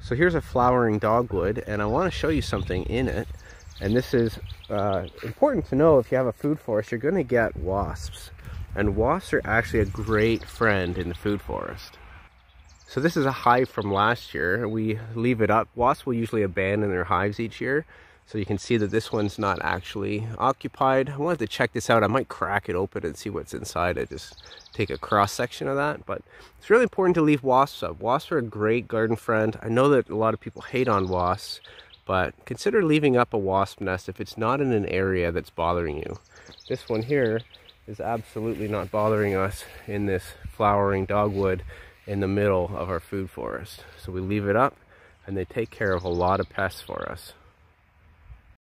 So here's a flowering dogwood and I want to show you something in it. And this is uh, important to know if you have a food forest, you're going to get wasps. And wasps are actually a great friend in the food forest. So this is a hive from last year. We leave it up. Wasps will usually abandon their hives each year. So you can see that this one's not actually occupied. I wanted to check this out. I might crack it open and see what's inside I Just take a cross section of that. But it's really important to leave wasps up. Wasps are a great garden friend. I know that a lot of people hate on wasps, but consider leaving up a wasp nest if it's not in an area that's bothering you. This one here is absolutely not bothering us in this flowering dogwood in the middle of our food forest. So we leave it up and they take care of a lot of pests for us.